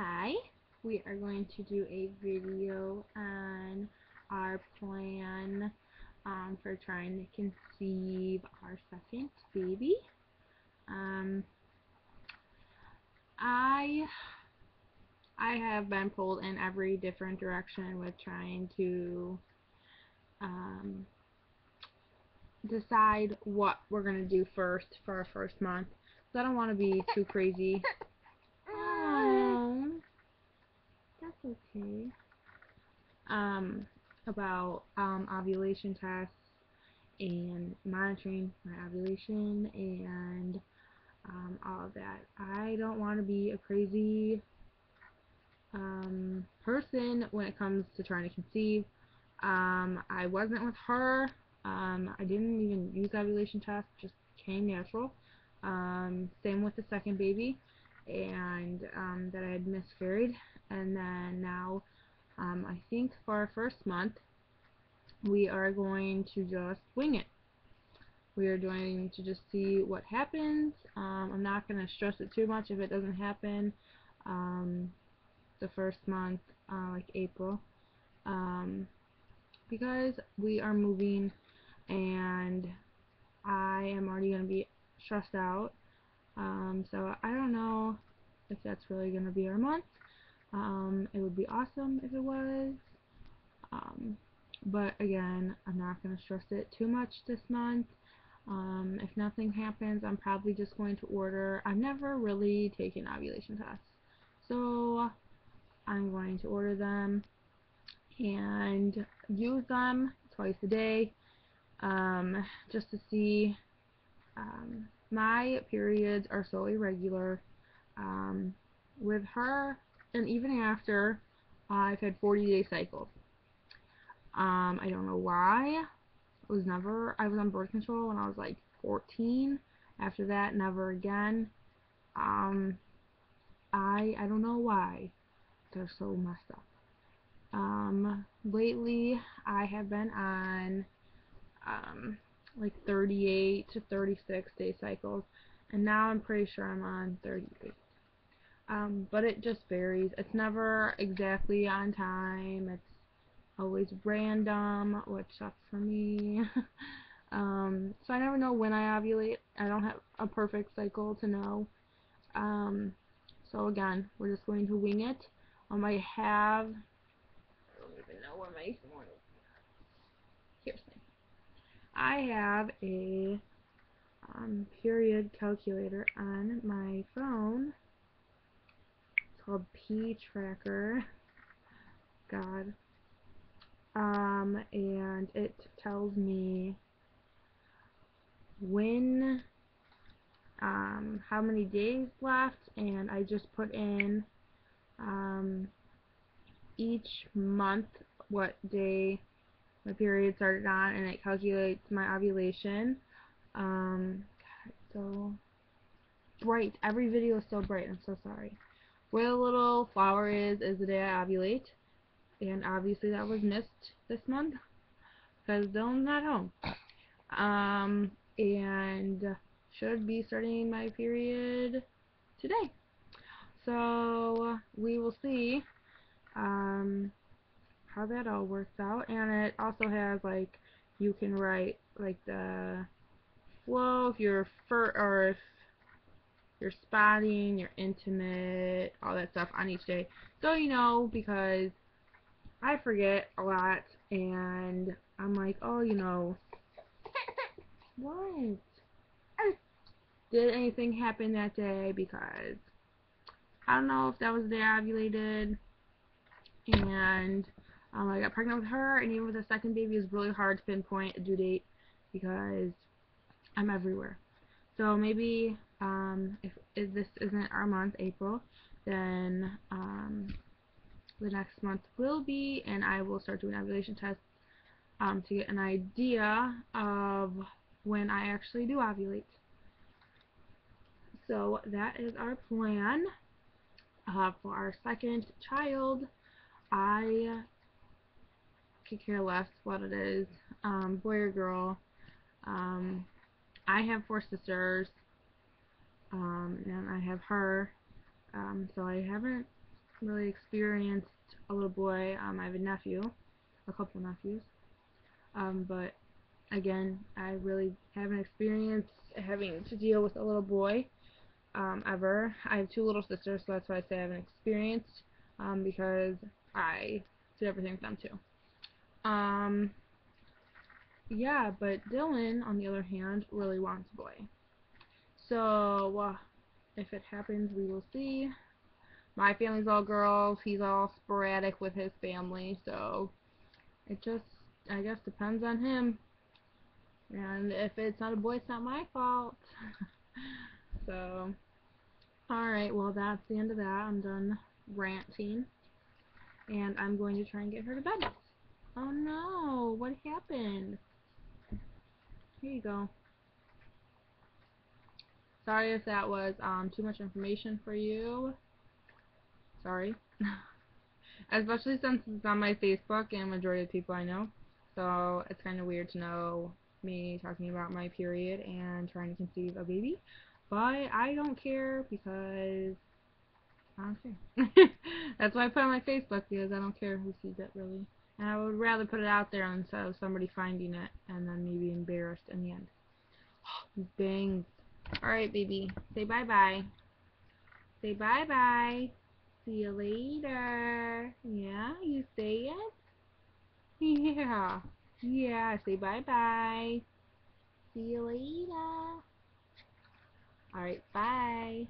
Hi, we are going to do a video on our plan um, for trying to conceive our second baby. Um, I I have been pulled in every different direction with trying to um, decide what we're going to do first for our first month. So I don't want to be too crazy that's okay. Um, about um, ovulation tests and monitoring my ovulation and um, all of that. I don't want to be a crazy um, person when it comes to trying to conceive. Um, I wasn't with her. Um, I didn't even use ovulation tests, just came natural. Um, same with the second baby and um, that I had miscarried and then now um, I think for our first month we are going to just wing it. We are going to just see what happens. Um, I'm not going to stress it too much if it doesn't happen um, the first month, uh, like April, um, because we are moving and I am already going to be stressed out. Um, so I don't know if that's really going to be our month. Um, it would be awesome if it was. Um, but again, I'm not going to stress it too much this month. Um, if nothing happens, I'm probably just going to order. I've never really taken ovulation tests. So I'm going to order them and use them twice a day um, just to see. Um, my periods are so irregular. Um, with her, and even after, I've had 40 day cycles. Um, I don't know why. It was never, I was on birth control when I was like 14. After that, never again. Um, I, I don't know why. They're so messed up. Um, lately, I have been on, um, like 38 to 36 day cycles, and now I'm pretty sure I'm on 38. Um, but it just varies. It's never exactly on time. It's always random, which sucks for me. um, so I never know when I ovulate. I don't have a perfect cycle to know. Um, so again, we're just going to wing it. Um, I have, I don't even know where my is. Here's my I have a um, period calculator on my phone called P Tracker. God. Um, and it tells me when, um, how many days left, and I just put in, um, each month what day my period started on, and it calculates my ovulation. Um, God, so bright. Every video is so bright. I'm so sorry. Where the little flower is, is the day I ovulate. And obviously that was missed this month. Because Dylan's not home. Um, and should be starting my period today. So, we will see um, how that all works out. And it also has, like, you can write, like, the flow, if you're fur, or if your spotting, your intimate, all that stuff on each day. So you know, because I forget a lot, and I'm like, oh, you know, what? Did anything happen that day? Because I don't know if that was the day I ovulated, and um, I got pregnant with her, and even with the second baby, it's really hard to pinpoint a due date because I'm everywhere. So maybe um, if, if this isn't our month, April, then um, the next month will be, and I will start doing ovulation tests um, to get an idea of when I actually do ovulate. So that is our plan uh, for our second child. I could care less what it is, um, boy or girl. Um, I have four sisters, um, and I have her, um, so I haven't really experienced a little boy. Um, I have a nephew, a couple nephews. Um, but again, I really haven't experienced having to deal with a little boy um, ever. I have two little sisters, so that's why I say I haven't experienced um, because I did everything with them too. Um, yeah, but Dylan, on the other hand, really wants a boy. So, uh, if it happens, we will see. My family's all girls. He's all sporadic with his family, so it just, I guess, depends on him. And if it's not a boy, it's not my fault. so, alright, well, that's the end of that. I'm done ranting. And I'm going to try and get her to bed. Oh no, what happened? Here you go. Sorry if that was um, too much information for you. Sorry. Especially since it's on my Facebook and majority of people I know. So it's kind of weird to know me talking about my period and trying to conceive a baby. But I don't care because I don't care. That's why I put on my Facebook because I don't care who sees it really. And I would rather put it out there instead of somebody finding it and then being embarrassed in the end. Bangs. Alright, baby. Say bye-bye. Say bye-bye. See you later. Yeah, you say it? Yeah. Yeah, say bye-bye. See you later. Alright, bye.